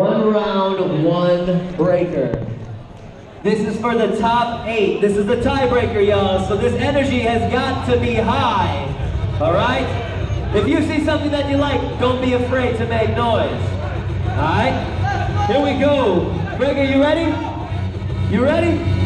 One round, one breaker. This is for the top eight. This is the tiebreaker, y'all. So this energy has got to be high. All right? If you see something that you like, don't be afraid to make noise. All right? Here we go. Breaker, you ready? You ready?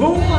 Bon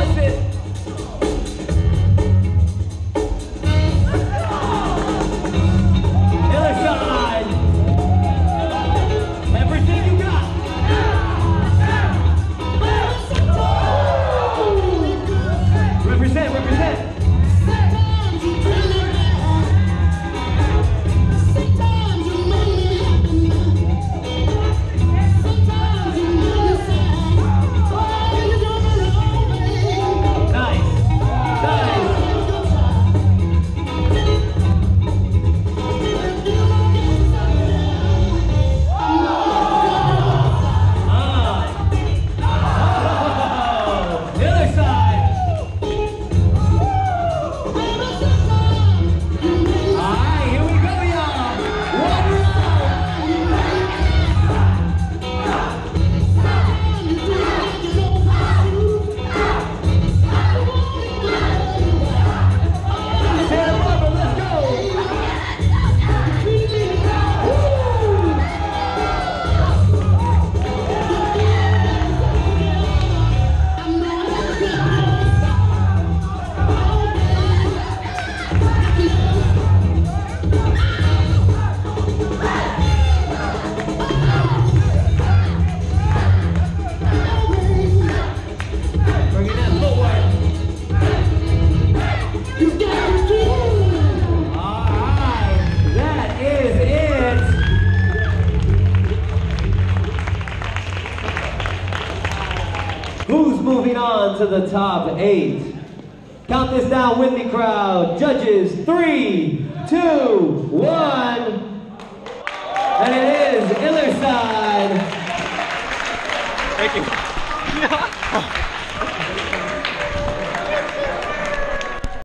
Who's moving on to the top eight? Count this down with me, crowd. Judges, three, two, one. And it is Illerside. Thank you.